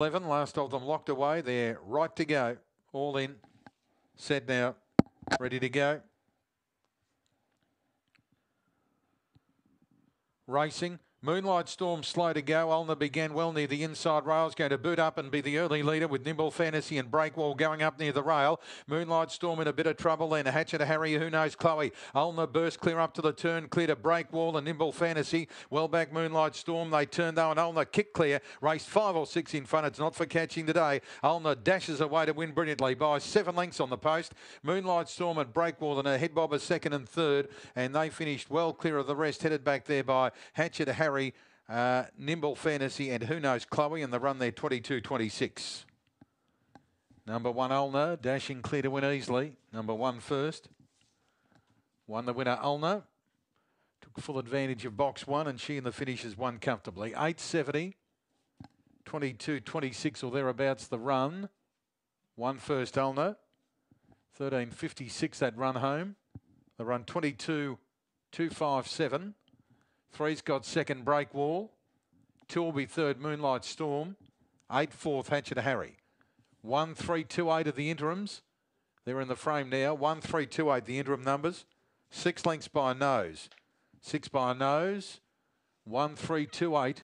11, last of them locked away. They're right to go. All in. Set now. Ready to go. Racing. Moonlight Storm slow to go. Ulner began well near the inside rails, going to boot up and be the early leader with Nimble Fantasy and Breakwall going up near the rail. Moonlight Storm in a bit of trouble then. a Hatchet to Harry, who knows Chloe. Ulner burst clear up to the turn, clear to Breakwall and Nimble Fantasy. Well back Moonlight Storm. They turn though and Ulner kick clear. Raced five or six in front. It's not for catching today. Ulner dashes away to win brilliantly by seven lengths on the post. Moonlight Storm and Breakwall and a head bobber second and third. And they finished well clear of the rest, headed back there by Hatchet to Harry. Harry, uh, Nimble Fantasy, and who knows Chloe, and the run there 22 26. Number one, Ulner, dashing clear to win easily. Number one first. Won the winner, Ulner. Took full advantage of box one, and she and the finishers won comfortably. 870, 22 26 or thereabouts the run. One first, Ulner. 13.56 that run home. The run 22 257. Three's got second Breakwall. Two will be third Moonlight Storm. Eight fourth Hatchet Harry. One three two eight of the interims. They're in the frame now. One three two eight the interim numbers. Six lengths by nose. Six by nose. One three two eight